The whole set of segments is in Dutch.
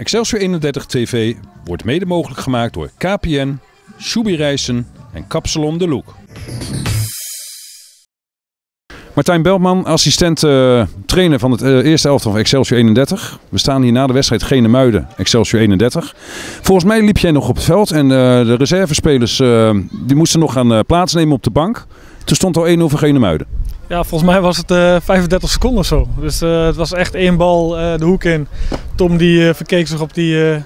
Excelsior 31 TV wordt mede mogelijk gemaakt door KPN, Shubi Reizen en Kapsalon de Look. Martijn Beltman, assistent uh, trainer van het uh, eerste elftal van Excelsior 31. We staan hier na de wedstrijd Genemuiden, Excelsior 31. Volgens mij liep jij nog op het veld en uh, de reservespelers die moesten nog gaan plaatsnemen op de bank. Toen stond al 1-0 voor Genemuiden. Ja, volgens mij was het 35 seconden of zo. Dus het was echt één bal de hoek in. Tom die verkeek zich op die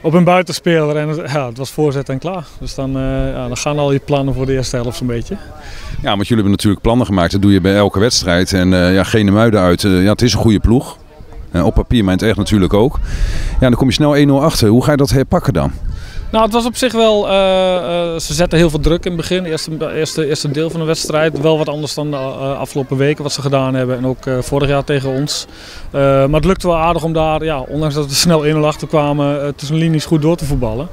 op een buitenspeler. En ja, het was voorzet en klaar. Dus dan, ja, dan gaan al je plannen voor de eerste helft zo'n beetje. Ja, want jullie hebben natuurlijk plannen gemaakt. Dat doe je bij elke wedstrijd. En ja, geen muiden uit. Ja, het is een goede ploeg. op papier, maar in het echt natuurlijk ook. Ja, dan kom je snel 1-0 achter. Hoe ga je dat herpakken dan? Nou, het was op zich wel. Uh, uh, ze zetten heel veel druk in het begin. Eerste, eerste, eerste deel van de wedstrijd. Wel wat anders dan de uh, afgelopen weken wat ze gedaan hebben. En ook vorig jaar tegen ons. maar het lukte wel aardig om daar, ja, ondanks dat we snel 1-0 achter kwamen, tussen linies goed door te voetballen.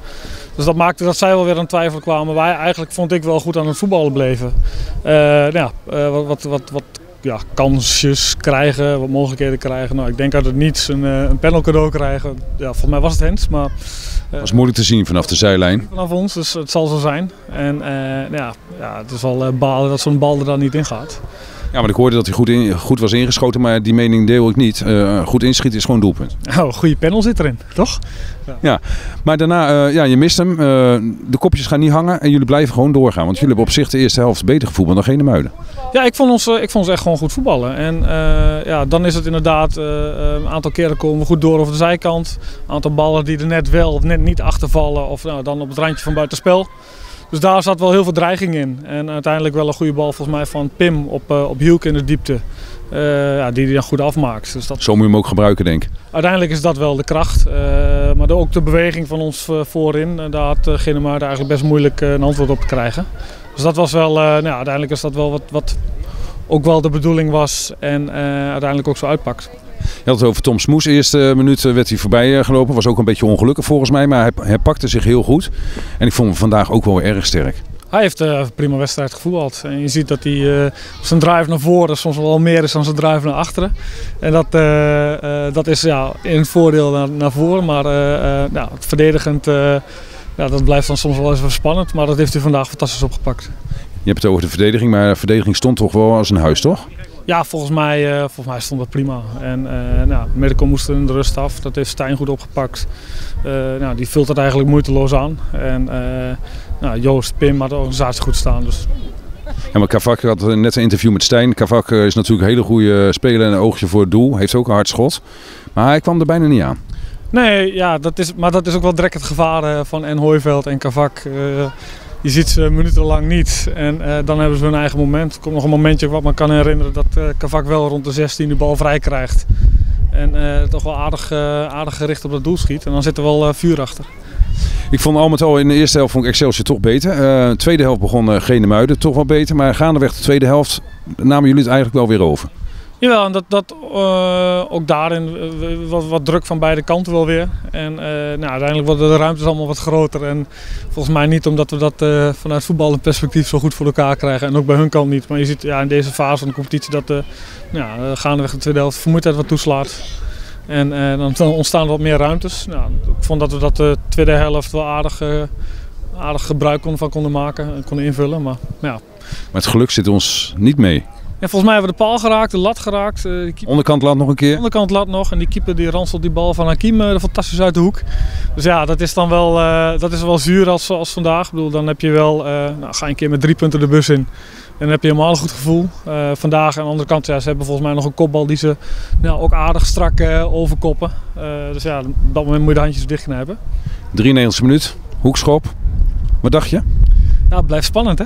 Dus dat maakte dat zij wel weer aan twijfel kwamen. Wij eigenlijk vond ik wel goed aan het voetballen bleven. ja, wat, wat, wat, wat ja, kansjes krijgen, wat mogelijkheden krijgen. Nou, ik denk dat het niets een, een panel cadeau krijgen. Ja, volgens mij was het Hens, maar dat is moeilijk te zien vanaf de zijlijn. Vanaf ons, dus het zal zo zijn. En uh, ja, ja, het is wel balen dat zo'n bal er dan niet in gaat. Ja, maar ik hoorde dat hij goed, in, goed was ingeschoten, maar die mening deel ik niet. Uh, goed inschieten is gewoon doelpunt. Oh, goede panel zit erin, toch? Ja, ja. maar daarna, uh, ja, je mist hem. Uh, de kopjes gaan niet hangen en jullie blijven gewoon doorgaan. Want jullie hebben op zich de eerste helft beter gevoetbald dan geen Muiden. Ja, ik vond, ons, ik vond ons echt gewoon goed voetballen. En ja, dan is het inderdaad een aantal keren komen we goed door over de zijkant. Een aantal ballen die er net wel of net niet achtervallen of nou, dan op het randje van buitenspel. Dus daar zat wel heel veel dreiging in. En uiteindelijk wel een goede bal volgens mij van Pim op, uh, op Hielke in de diepte. Uh, ja, die hij dan goed afmaakt. Dus dat... Zo moet je hem ook gebruiken, denk ik. Uiteindelijk is dat wel de kracht. Uh, maar ook de beweging van ons voorin. daar had uh, eigenlijk best moeilijk een antwoord op te krijgen. Dus dat was wel, nou, uiteindelijk is dat wel wat, wat ook wel de bedoeling was. En uiteindelijk ook zo uitpakt. Je had het over Tom Smoes. De eerste minuut eh, werd hij voorbij eh, gelopen. Was ook een beetje ongelukkig volgens mij. Maar hij, hij pakte zich heel goed. En ik vond hem vandaag ook wel erg sterk. Hij heeft een uh, prima wedstrijd gevoetbald. En je ziet dat hij uh, zijn drive naar voren soms wel meer is dan zijn drive naar achteren. En dat, uh, dat is ja, in voordeel naar, naar voren. Maar ja, het verdedigend, ja, dat blijft dan soms wel even spannend. Maar dat heeft hij vandaag fantastisch opgepakt. Je hebt het over de verdediging, maar de verdediging stond toch wel als een huis, toch? Ja, volgens mij, uh, volgens mij stond dat prima. En uh, nou, moest in de rust af. Dat heeft Stijn goed opgepakt. Uh, nou, die vult het eigenlijk moeiteloos aan. En nou, Joost, Pim had de organisatie goed staan. Dus. Ja, maar Kavak had net een interview met Stijn. Kavak is natuurlijk een hele goede speler en een oogje voor het doel. Heeft ook een hard schot. Maar hij kwam er bijna niet aan. Nee, ja, dat is, maar dat is ook wel direct het gevaar van En Hooiveld en Kavak je ziet ze minutenlang niet. En uh, dan hebben ze hun eigen moment. Er komt nog een momentje wat me kan herinneren dat uh, Kavak wel rond de 16 de bal vrij krijgt. En uh, toch wel aardig, aardig gericht op dat doel schiet. En dan zit er wel vuur achter. Ik vond al met al in de eerste helft vond ik Excelsior toch beter. de tweede helft begon uh, Genemuiden toch wel beter. Maar gaandeweg de tweede helft namen jullie het eigenlijk wel weer over. Jawel, en dat, dat uh, ook daarin uh, wat, wat, druk van beide kanten wel weer. En uh, nou, uiteindelijk worden de ruimtes allemaal wat groter. En volgens mij niet omdat we dat vanuit voetbal perspectief zo goed voor elkaar krijgen. En ook bij hun kant niet. Maar je ziet ja, in deze fase van de competitie dat de ja, gaandeweg de tweede helft vermoeidheid wat toeslaat. En dan ontstaan wat meer ruimtes. Nou, ik vond dat we dat de tweede helft wel aardig, aardig gebruik van konden maken en konden invullen. Maar, ja. maar het geluk zit ons niet mee. En volgens mij hebben we de paal geraakt, de lat geraakt. Uh, keeper... Onderkant lat nog een keer? Onderkant lat nog. En die keeper die ranselt die bal van Hakim uh, fantastisch uit de hoek. Dus ja, dat is dan wel, uh, dat is wel zuur als, als vandaag. Ik bedoel, dan heb je wel, nou, ga je een keer met drie punten de bus in. En dan heb je helemaal een goed gevoel. vandaag aan de andere kant, ja, ze hebben volgens mij nog een kopbal die ze nou, ook aardig strak overkoppen. dus ja, op dat moment moet je de handjes dichtknijpen. 93 minuut, hoekschop. Wat dacht je? Ja, het blijft spannend hè.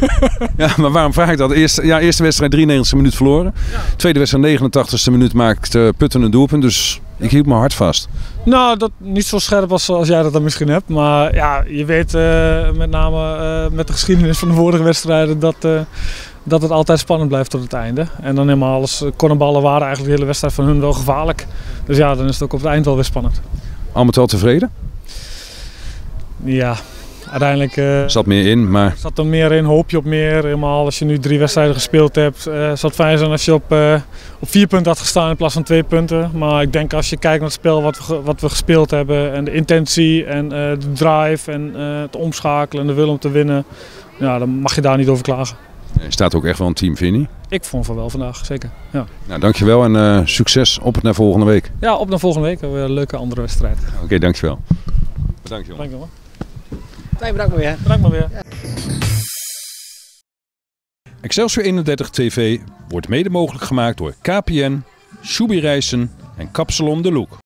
ja, maar waarom vraag ik dat? Eerste, ja, eerste wedstrijd 93 minuut verloren. Ja. Tweede wedstrijd 89ste minuut maakt uh, Putten een doelpunt. Dus ik hield me hard vast. Nou, dat niet zo scherp als, als jij dat dan misschien hebt. Maar ja, je weet uh, met name uh, met de geschiedenis van de vorige wedstrijden dat, dat het altijd spannend blijft tot het einde. En dan helemaal als cornerballen waren eigenlijk de hele wedstrijd van hun wel gevaarlijk. Dus ja, dan is het ook op het eind wel weer spannend. Al met wel tevreden? Ja, uiteindelijk eh, Zat meer in, maar zat er meer in, hoop je op meer. Helemaal als je nu drie wedstrijden gespeeld hebt, eh zou het fijn zijn als je op, eh, op vier punten had gestaan in plaats van twee punten. Maar ik denk als je kijkt naar het spel wat we, wat we gespeeld hebben en de intentie en eh, de drive en eh, het omschakelen en de wil om te winnen, ja, dan mag je daar niet over klagen. er staat ook echt wel een team, Vinnie. Ik vond van wel vandaag, zeker. Ja, Nou, dankjewel en eh, succes op het naar volgende week. ja op naar volgende week. Weer een leuke andere wedstrijd. Oké, dankjewel. Bedankt, Jon. Dank je wel. Nee, bedankt maar weer. Bedankt maar weer. Excelsior 31 TV wordt mede mogelijk gemaakt door KPN, Shubi Reizen en Kapsalon de Look.